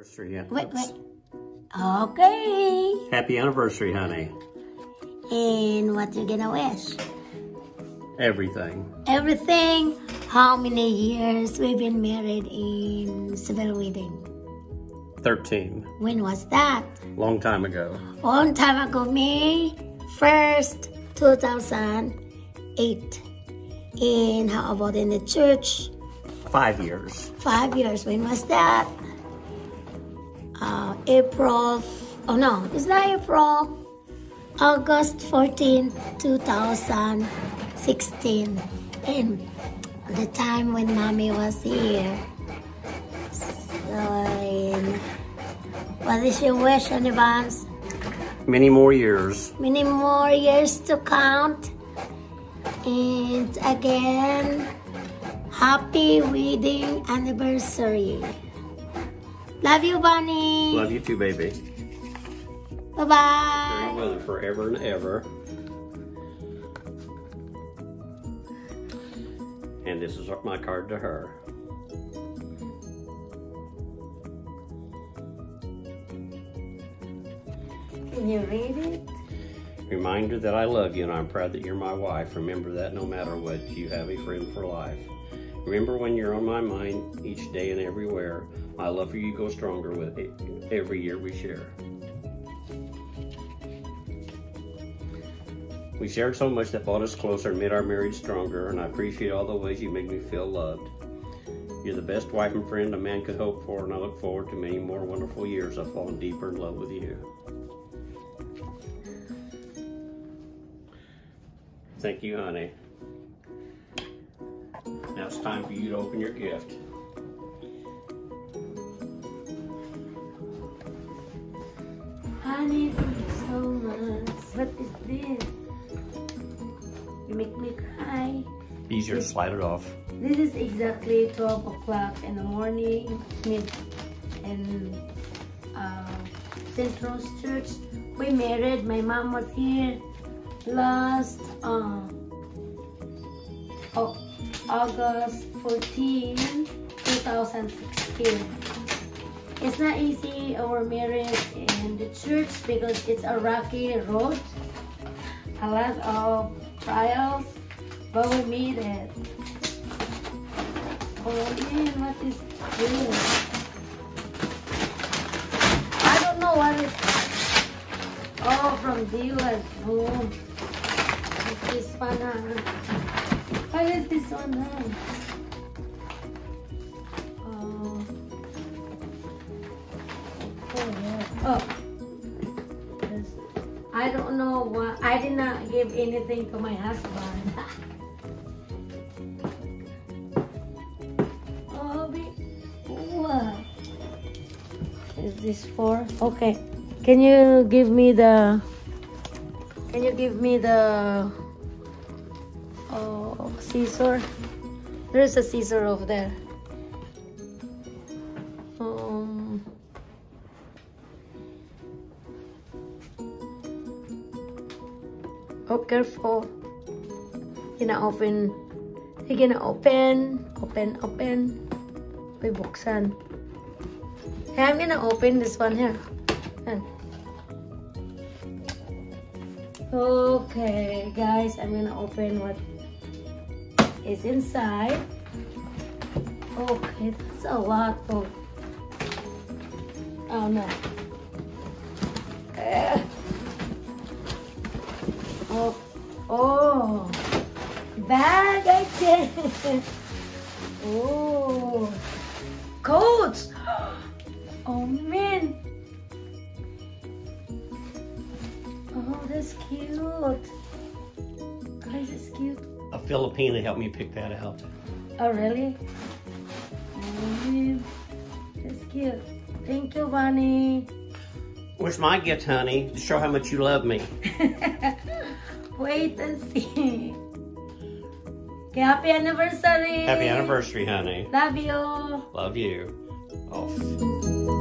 Anniversary, yeah. Wait, wait. Okay. Happy anniversary, honey. And what you gonna wish? Everything. Everything. How many years we've been married in civil wedding? 13. When was that? Long time ago. Long time ago, May 1st, 2008. And how about in the church? Five years. Five years. When was that? Uh, April. Oh no, it's not April. August 14, 2016. And the time when mommy was here. So, and what is your wish in advance? Many more years. Many more years to count. And again, happy wedding anniversary. Love you, Bunny. Love you too, baby. Bye bye. Farewell forever and ever. And this is my card to her. Can you read it? Reminder that I love you and I'm proud that you're my wife. Remember that no matter what, you have a friend for life. Remember when you're on my mind each day and everywhere. My love for you goes stronger with it every year we share. We shared so much that brought us closer and made our marriage stronger, and I appreciate all the ways you make me feel loved. You're the best wife and friend a man could hope for, and I look forward to many more wonderful years of falling deeper in love with you. Thank you, honey. Now it's time for you to open your gift. Honey, thank you so much. What is this? You make me cry. Easier to slide it off. This is exactly 12 o'clock in the morning, mid in uh, St. Rose Church. We married. My mom was here last uh, oh, August 14, 2016. It's not easy our marriage in the church because it's a rocky road. A lot of trials, but we made it. Oh man, what is this? I don't know what is. Oh, from dealer's room. This one? huh? What is this one? huh? Oh. Oh. Oh. I don't know what. I did not give anything to my husband. oh, what is this for? Okay. Can you give me the? Can you give me the? Oh, scissor. There's a scissor over there. Um. Oh, careful. You're gonna open. You're gonna open. Open, open. May buksan. Okay, I'm gonna open this one here. Yan. Okay, guys, I'm gonna open what is inside. Okay, that's a lot of. Oh no. Eh. Oh, oh, bag again. oh, coats. Oh man. Oh, that's cute. Guys, it's cute. Filipina helped me pick that out. Oh, really? Oh. That's cute. Thank you, Bunny. Where's my gift, honey? To show how much you love me. Wait and see. Okay, happy anniversary. Happy anniversary, honey. Love you. Love you. Oh.